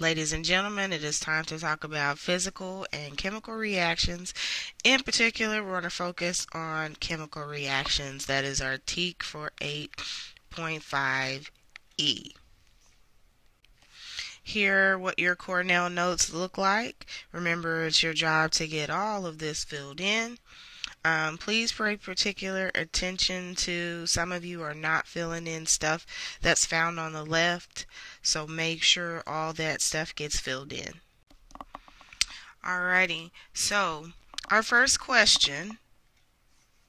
Ladies and gentlemen, it is time to talk about physical and chemical reactions. In particular, we're going to focus on chemical reactions. That is our TEK for 8.5E. Here what your Cornell notes look like. Remember, it's your job to get all of this filled in. Um, please pay particular attention to some of you are not filling in stuff that's found on the left, so make sure all that stuff gets filled in. Alrighty, so our first question,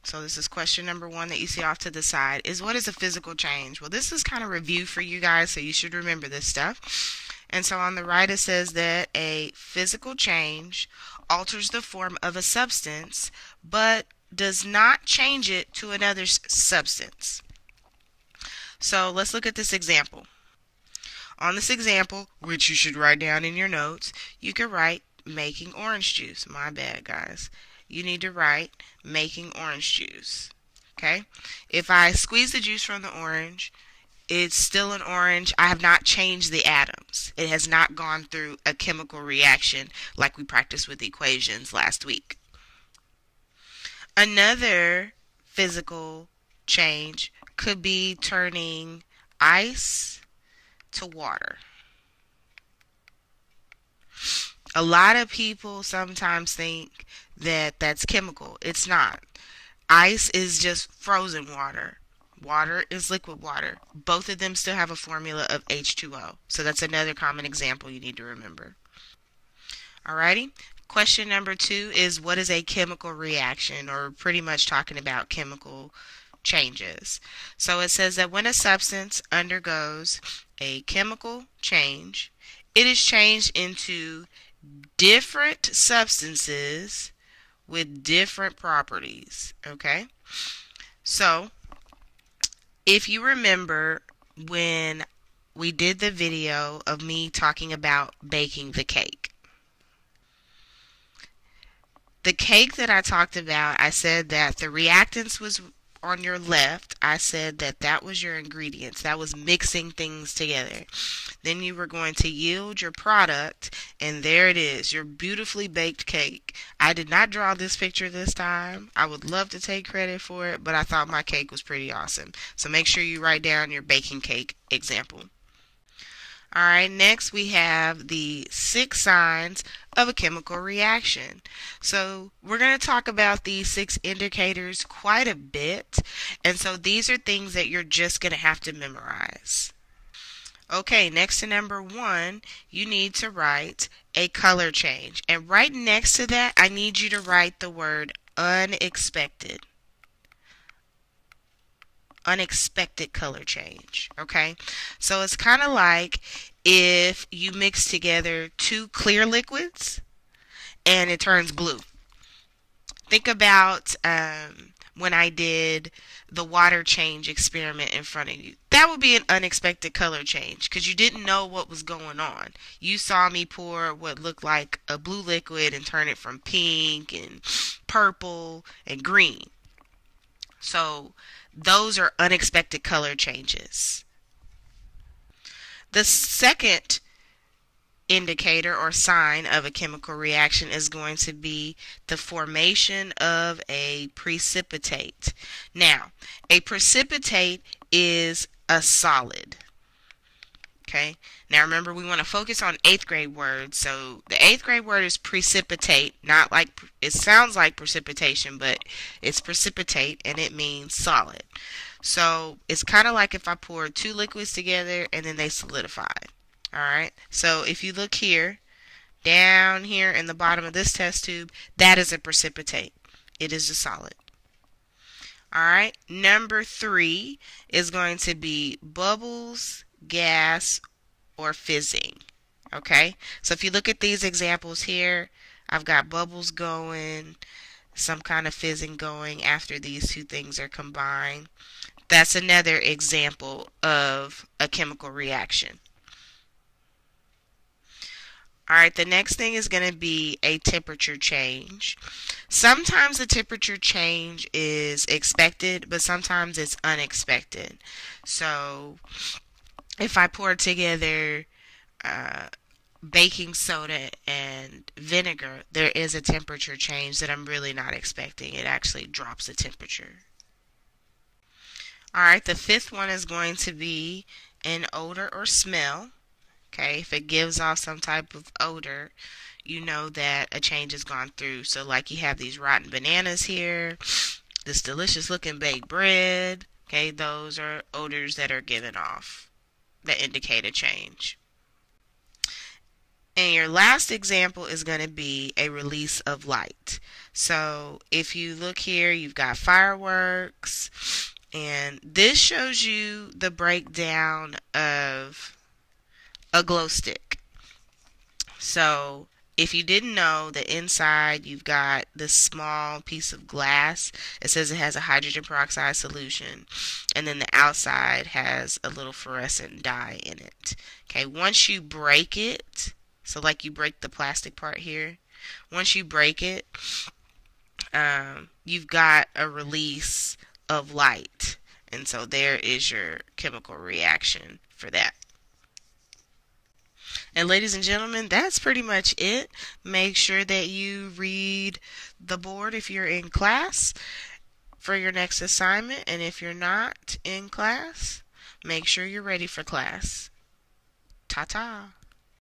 so this is question number one that you see off to the side, is what is a physical change? Well, this is kind of review for you guys, so you should remember this stuff. And so on the right it says that a physical change alters the form of a substance, but does not change it to another substance. So let's look at this example. On this example, which you should write down in your notes, you could write making orange juice. My bad, guys. You need to write making orange juice. Okay? If I squeeze the juice from the orange, it's still an orange. I have not changed the atoms. It has not gone through a chemical reaction like we practiced with equations last week. Another physical change could be turning ice to water. A lot of people sometimes think that that's chemical. It's not. Ice is just frozen water. Water is liquid water. Both of them still have a formula of H2O. So that's another common example you need to remember. Alrighty. Question number two is what is a chemical reaction or pretty much talking about chemical changes. So it says that when a substance undergoes a chemical change, it is changed into different substances with different properties. Okay? So if you remember when we did the video of me talking about baking the cake. The cake that I talked about, I said that the reactants was on your left, I said that that was your ingredients. That was mixing things together. Then you were going to yield your product, and there it is, your beautifully baked cake. I did not draw this picture this time. I would love to take credit for it, but I thought my cake was pretty awesome. So make sure you write down your baking cake example. All right, next we have the six signs of a chemical reaction. So we're going to talk about these six indicators quite a bit. And so these are things that you're just going to have to memorize. Okay, next to number one, you need to write a color change. And right next to that, I need you to write the word unexpected unexpected color change. Okay, so it's kind of like if you mix together two clear liquids and it turns blue. Think about um, when I did the water change experiment in front of you. That would be an unexpected color change because you didn't know what was going on. You saw me pour what looked like a blue liquid and turn it from pink and purple and green. So those are unexpected color changes. The second indicator or sign of a chemical reaction is going to be the formation of a precipitate. Now, a precipitate is a solid. Okay. Now remember, we want to focus on eighth grade words. So the eighth grade word is precipitate, not like it sounds like precipitation, but it's precipitate and it means solid. So it's kind of like if I pour two liquids together and then they solidify. Alright, so if you look here, down here in the bottom of this test tube, that is a precipitate. It is a solid. Alright, number three is going to be bubbles, gas, or fizzing. Okay, so if you look at these examples here, I've got bubbles going, some kind of fizzing going after these two things are combined. That's another example of a chemical reaction. Alright, the next thing is going to be a temperature change. Sometimes the temperature change is expected, but sometimes it's unexpected. So, if I pour together uh, baking soda and vinegar, there is a temperature change that I'm really not expecting. It actually drops the temperature. All right, the fifth one is going to be an odor or smell. Okay, if it gives off some type of odor, you know that a change has gone through. So, like you have these rotten bananas here, this delicious looking baked bread. Okay, those are odors that are given off that indicate a change. And your last example is going to be a release of light. So if you look here, you've got fireworks, and this shows you the breakdown of a glow stick. So if you didn't know that inside you've got this small piece of glass, it says it has a hydrogen peroxide solution, and then the outside has a little fluorescent dye in it. Okay, once you break it, so like you break the plastic part here, once you break it, um, you've got a release of light. And so there is your chemical reaction for that. And ladies and gentlemen, that's pretty much it. Make sure that you read the board if you're in class for your next assignment. And if you're not in class, make sure you're ready for class. Ta ta.